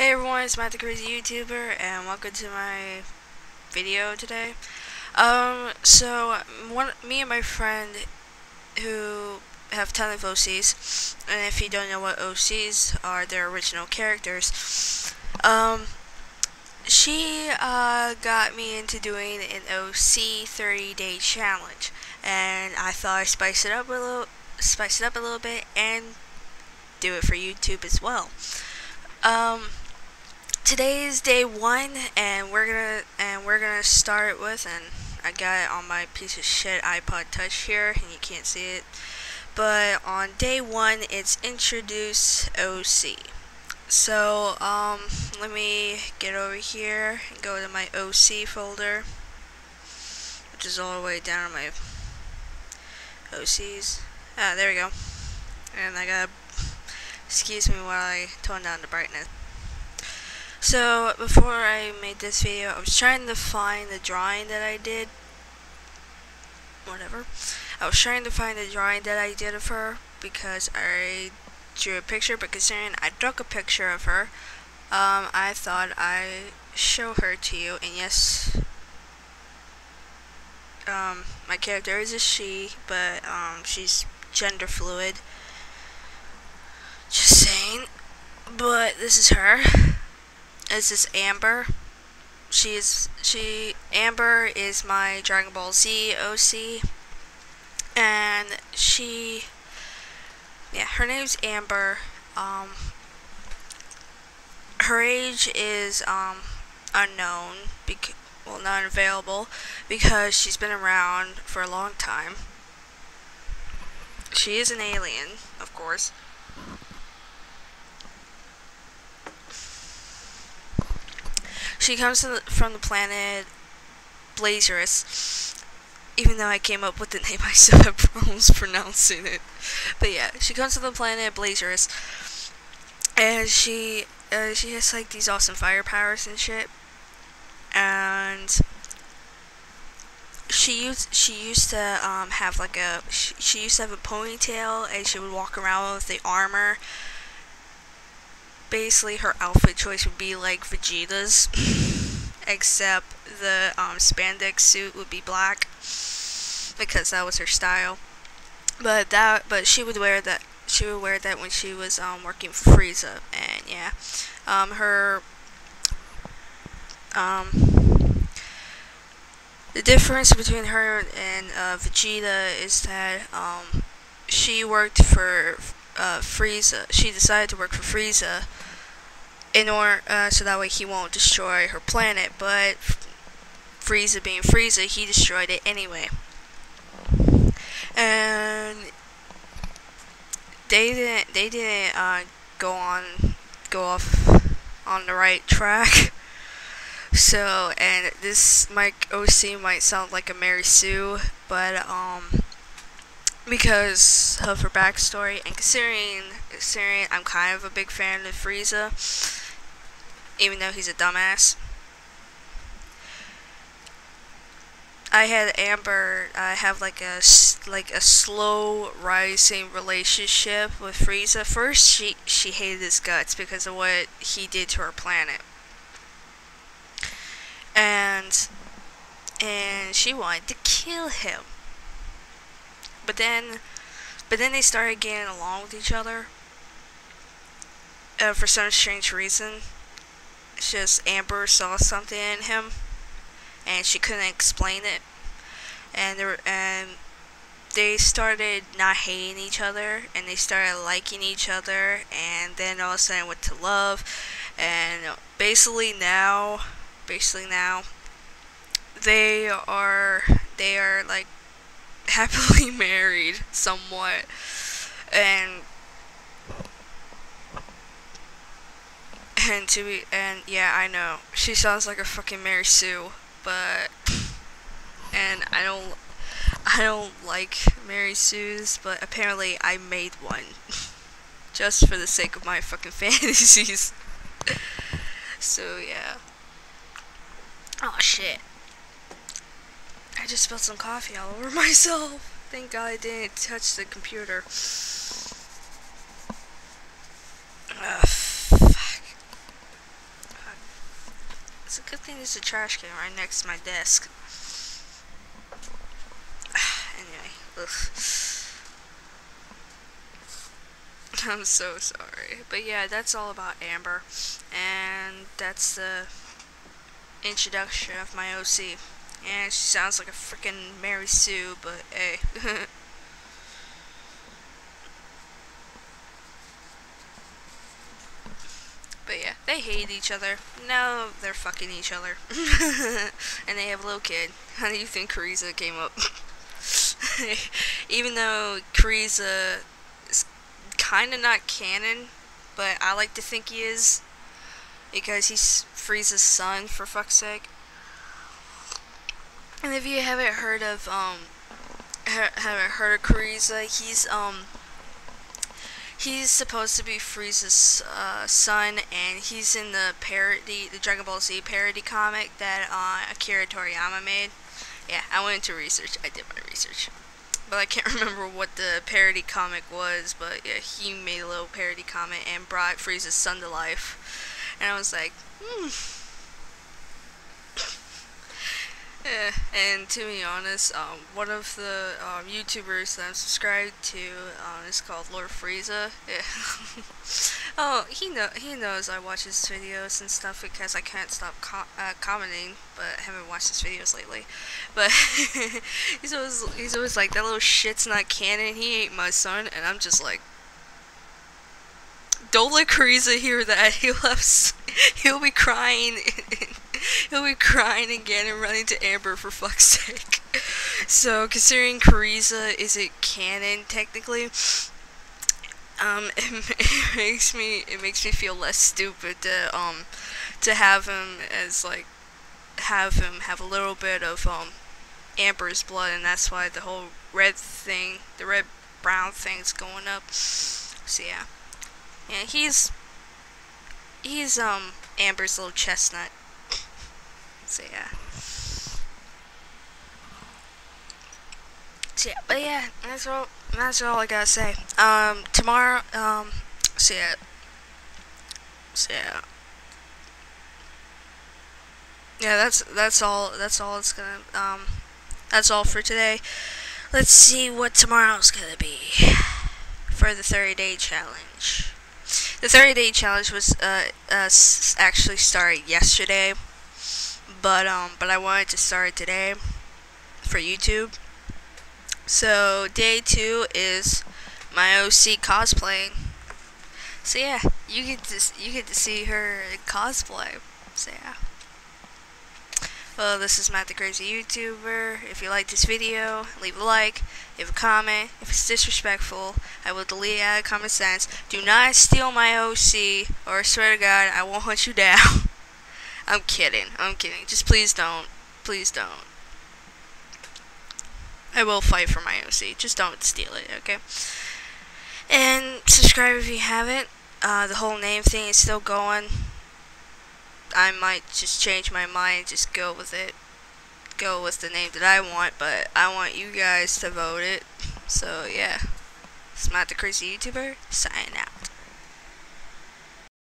Hey everyone, it's Matt the Crazy YouTuber, and welcome to my video today. Um, so, one, me and my friend who have ton of OCs, and if you don't know what OCs are, they're original characters, um, she, uh, got me into doing an OC 30 day challenge, and I thought I'd spice it up a little, spice it up a little bit, and do it for YouTube as well. Um, today is day one and we're gonna and we're gonna start with and I got it on my piece of shit iPod touch here and you can't see it. But on day one it's introduce OC so um let me get over here and go to my OC folder which is all the way down on my OCs ah there we go. And I gotta excuse me while I tone down the brightness so, before I made this video, I was trying to find the drawing that I did. Whatever. I was trying to find the drawing that I did of her because I drew a picture, but considering I took a picture of her, um, I thought I'd show her to you. And yes, um, my character is a she, but um, she's gender fluid. Just saying. But this is her. This is Amber. She's she Amber is my Dragon Ball Z OC, and she, yeah, her name's Amber. Um, her age is um unknown, because well not available, because she's been around for a long time. She is an alien, of course. She comes from the planet Blazerus. Even though I came up with the name, I still have problems pronouncing it. But yeah, she comes to the planet Blazerus. And she, uh, she has like these awesome fire powers and shit. And she used she used to um, have like a she, she used to have a ponytail and she would walk around with the armor basically her outfit choice would be like Vegeta's, except the um, spandex suit would be black because that was her style. But that, but she would wear that. She would wear that when she was um, working for Frieza, and yeah, um, her um, the difference between her and uh, Vegeta is that um, she worked for uh, Frieza. She decided to work for Frieza in order uh, so that way he won't destroy her planet. But Frieza being Frieza, he destroyed it anyway. And they didn't they didn't uh, go on go off on the right track. So and this Mike OC might sound like a Mary Sue, but um because of her backstory and considering considering I'm kind of a big fan of Frieza even though he's a dumbass. I had Amber uh, have like a like a slow rising relationship with Frieza. First, she she hated his guts because of what he did to her planet, and and she wanted to kill him. But then, but then they started getting along with each other. Uh, for some strange reason, it's just Amber saw something in him, and she couldn't explain it, and there and they started not hating each other, and they started liking each other, and then all of a sudden went to love, and basically now, basically now, they are they are like happily married somewhat, and And to be, and yeah, I know. She sounds like a fucking Mary Sue, but, and I don't, I don't like Mary Sue's, but apparently I made one. Just for the sake of my fucking fantasies. so, yeah. Oh, shit. I just spilled some coffee all over myself. Thank God I didn't touch the computer. Ugh. It's a good thing there's a trash can right next to my desk. anyway, ugh. I'm so sorry. But yeah, that's all about Amber. And that's the introduction of my OC. And she sounds like a freaking Mary Sue, but hey. but yeah, they hate each other. Now they're fucking each other. and they have a little kid. How do you think Kuriza came up? Even though Kuriza is kind of not canon, but I like to think he is. Because he's Frieza's son, for fuck's sake. And if you haven't heard of um haven't heard of Kuriza, he's um he's supposed to be Frieza's uh, son, and he's in the parody, the Dragon Ball Z parody comic that uh, Akira Toriyama made. Yeah, I went into research. I did my research, but I can't remember what the parody comic was. But yeah, he made a little parody comic and brought Frieza's son to life, and I was like, hmm Yeah, and to be honest, um, one of the um, YouTubers that I'm subscribed to um, is called Lord Frieza. Yeah. oh, he know he knows I watch his videos and stuff because I can't stop uh, commenting, but I haven't watched his videos lately. But he's always he's always like that little shit's not canon. He ain't my son, and I'm just like, don't let Kuriza hear that. He'll have he'll be crying. He'll be crying again and running to Amber for fuck's sake. So, considering Kuriza isn't canon technically, um, it, it, makes me it makes me feel less stupid to um to have him as like have him have a little bit of um Amber's blood, and that's why the whole red thing, the red brown thing's going up. So yeah, yeah, he's he's um Amber's little chestnut. So yeah. So yeah, but yeah, that's all. That's all I gotta say. Um, tomorrow. Um, so yeah. So yeah. Yeah, that's that's all. That's all it's gonna. Um, that's all for today. Let's see what tomorrow's gonna be for the 30 day challenge. The 30 day challenge was uh, uh actually started yesterday but um but I wanted to start today for YouTube. So day two is my OC cosplaying. So yeah, you get to you get to see her cosplay. So yeah. Well, this is Matt the Crazy YouTuber. If you like this video, leave a like, leave a comment. If it's disrespectful, I will delete it out of common sense. Do not steal my OC, or I swear to God, I will hunt you down. I'm kidding. I'm kidding. Just please don't. Please don't. I will fight for my OC. Just don't steal it, okay? And subscribe if you haven't. Uh, the whole name thing is still going. I might just change my mind just go with it. Go with the name that I want, but I want you guys to vote it. So, yeah. It's Matt the Crazy YouTuber, signing out.